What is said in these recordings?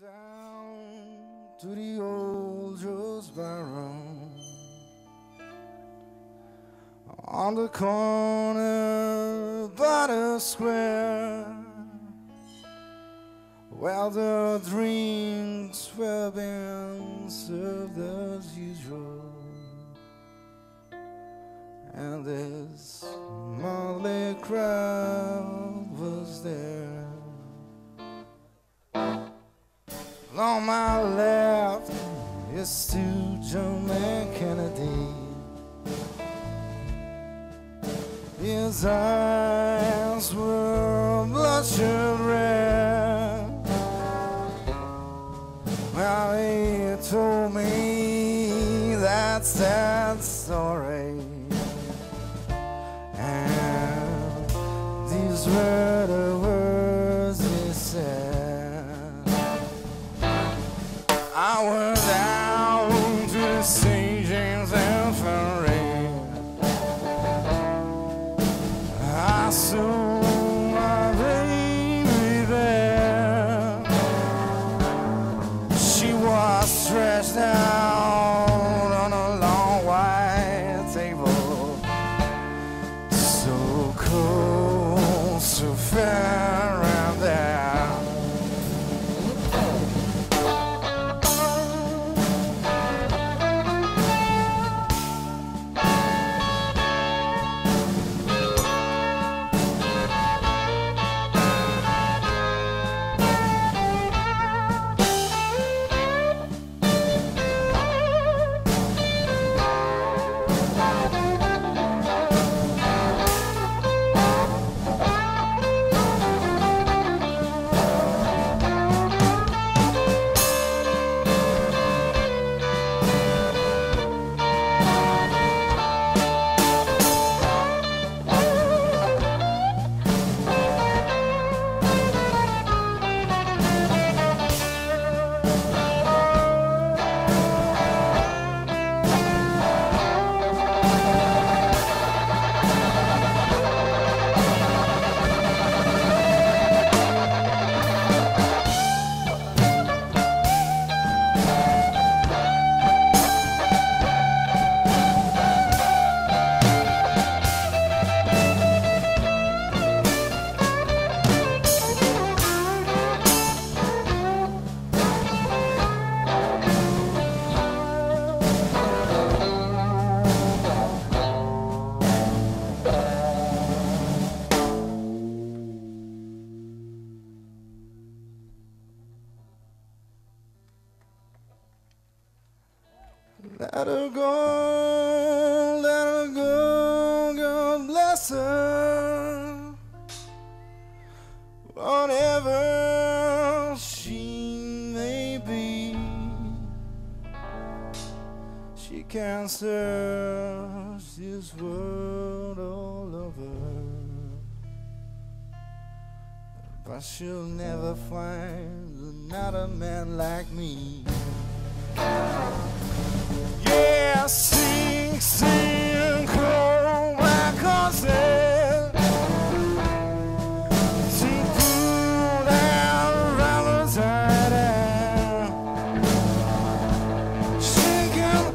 down to the old Joe's Barroom on the corner by the square where the drinks were being served as usual. And this motley crowd on my left is to John Kennedy. His eyes were bloodshot red. Well, he told me that sad story. And these were I went down to St. James Infirmary. I saw my baby there. She was stretched out on a long white table. So cold, so fair Let her go, let her go, God bless her. Whatever she may be, she can search this world all over. But she'll never find another man like me. Yeah, sing, sing, my cousin. Down, rather tight down. Shaking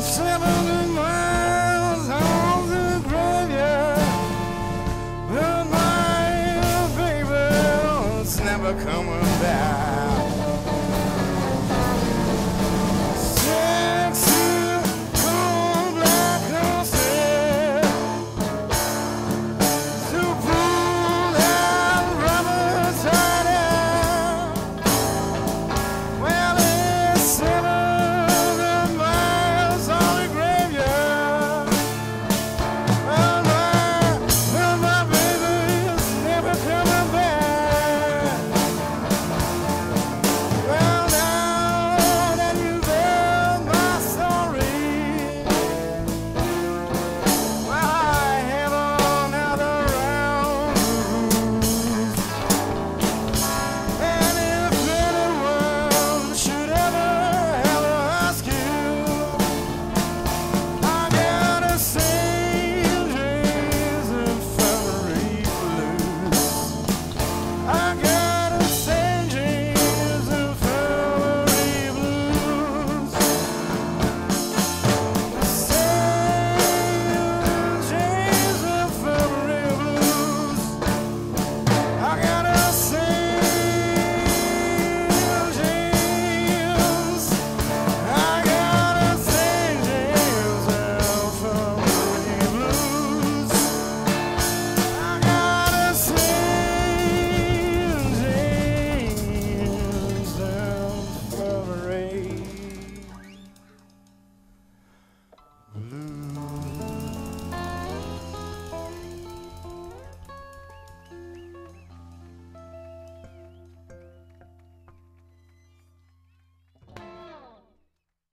seven miles on the graveyard. But my baby's never coming back.